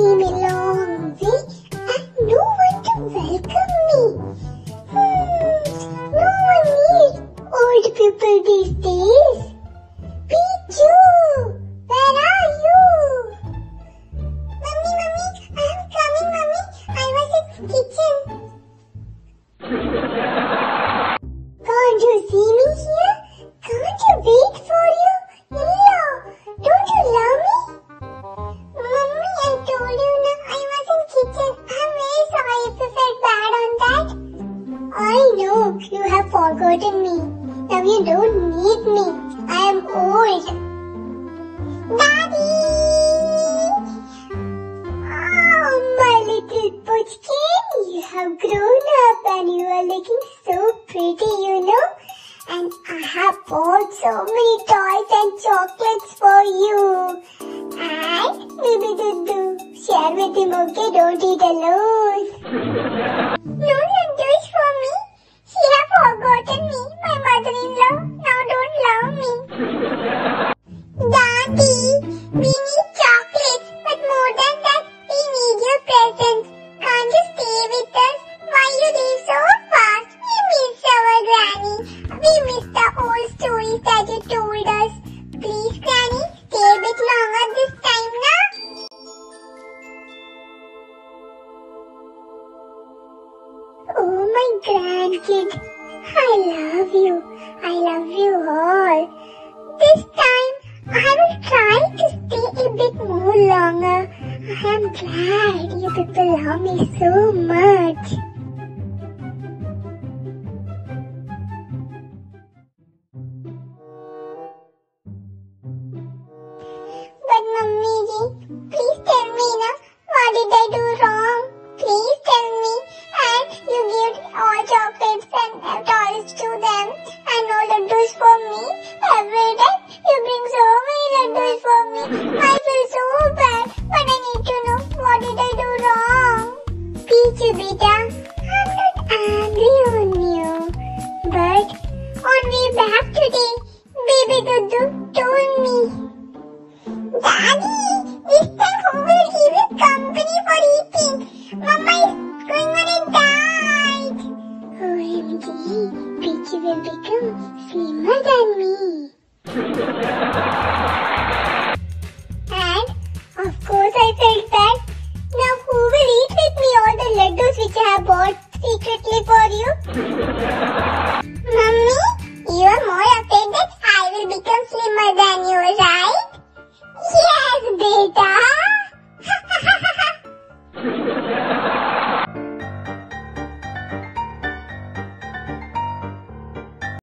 came a long way and no one to welcome me. Hmm, no one needs old people these days. Forgotten me. Now you don't need me. I am old. Daddy! Oh, my little pumpkin, you have grown up and you are looking so pretty, you know. And I have bought so many toys and chocolates for you. And baby Dudu, share with him, okay? Don't eat alone. No Oh, my grandkid. I love you. I love you all. This time, I will try to stay a bit more longer. I am glad you people love me so much. But mummy please tell me na, what did I do wrong? For me. Every day you bring so many laddus for me. I feel so bad, but I need to know what did I do wrong. Peachu beta, I'm not angry on you. But on way back today, baby Dudu told slimmer than me. and, of course, I felt bad. Now who will eat with me all the laddus which I have bought secretly for you?